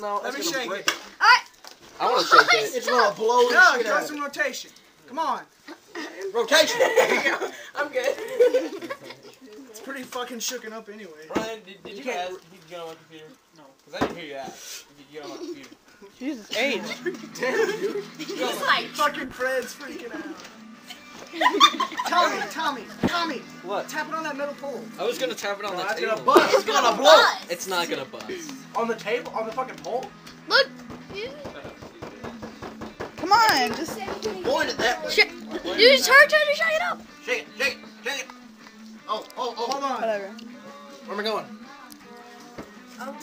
No, Let me shake break. it. I want to shake it. It's gonna blow the shit throw out. some rotation. Come on. Rotation. I'm good. It's pretty fucking shooken up anyway. Brian, did, did you, can't ask if you could get on my computer? No. Because I didn't hear you ask if you could get on my computer. Jesus H. He's like fucking Fred's freaking out. Tommy, Tommy, Tommy, What? tap it on that metal pole. I was gonna tap it on No, the that's table. gonna bust. It's gonna blow. It's not gonna bust. On the table? On the fucking pole? Look. Come on, just Point it that way. Sh- Dude, it's her turn to shake it up. Shake it, shake it, shake it. Oh, oh, oh. Hold on. whatever. Where am I going? Oh,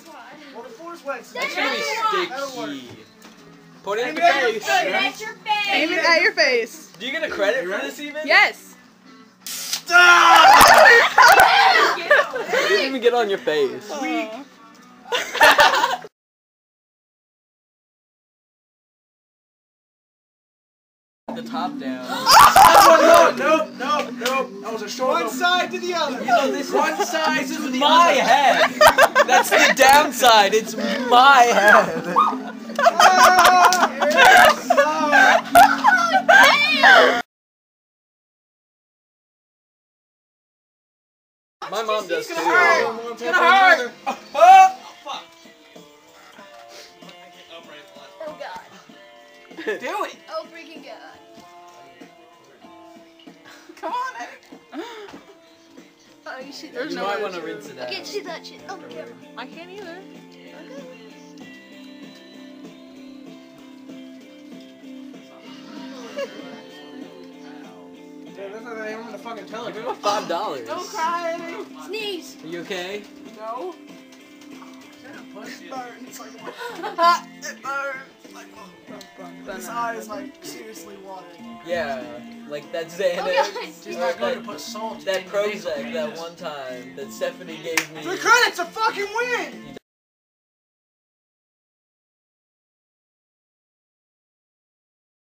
well, the floor's wet. so That's that's- gonna be sticky. Put it in the Aim it at your face. Aim it at your face. Do you get a credit for this even? Yes. You didn't even get on your face. Aw. The top down. Oh, no, no, no, no. That was a short One side to the other. You know this One side to the my other. head. That's the downside. It's my head. My mom does too. hurt. It's gonna hurt. Oh, fuck. Oh god. Do it. Oh freaking god. Come on, Eric. Oh, you see that? There's You no might way want to to- rinse it out. I can't see that shit. Oh, yeah. I can't either. Dude, that's not the name of the fucking Give him five dollars. Don't cry, Eddie. Sneeze. Are you okay? No. It burns. Like, It burns. Like, oh. his eye is like seriously watering. Yeah, like that Oh Xanax. god. She's not going that, to put salt that in your Prozac that one time that Stephanie gave me. The credits a fucking win.